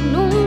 nunca.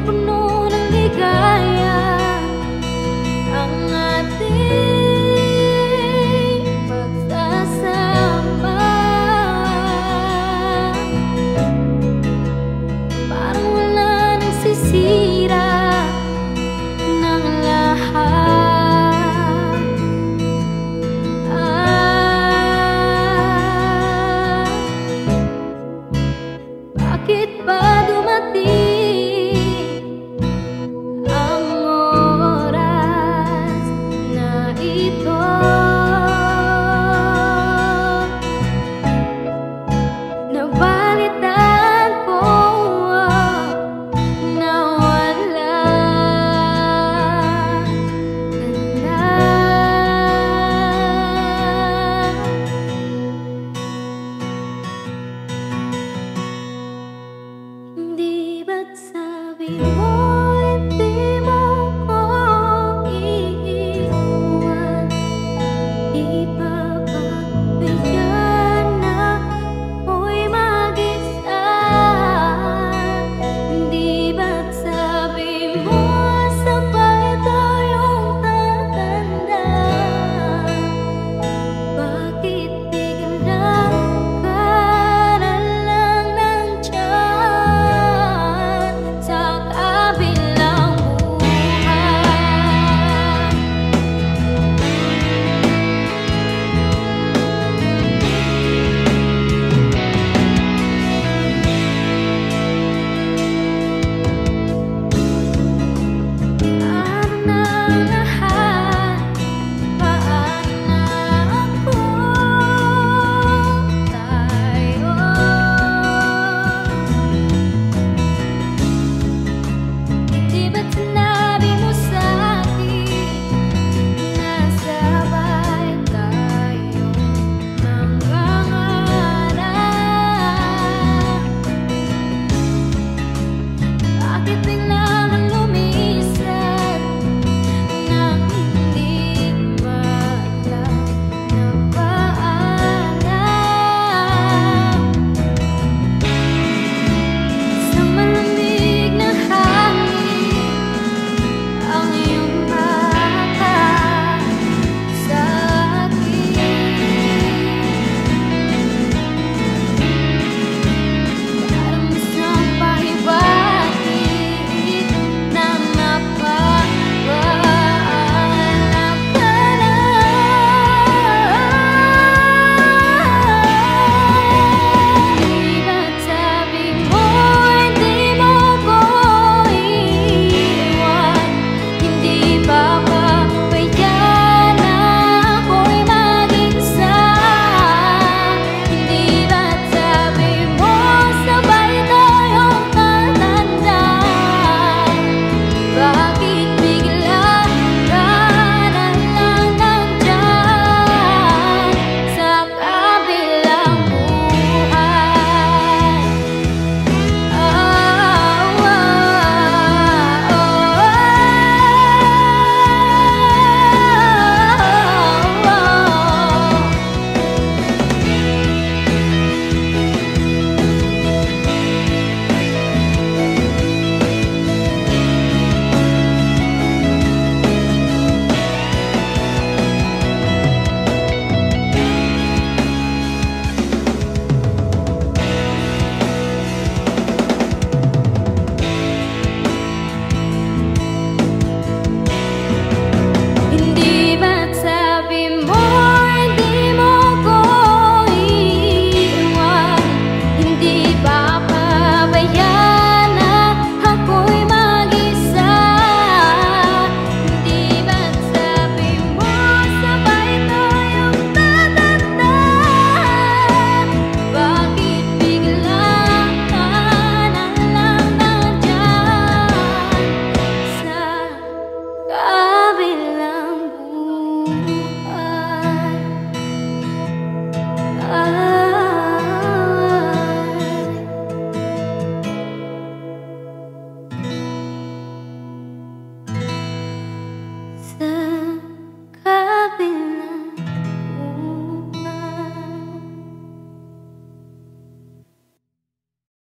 Everything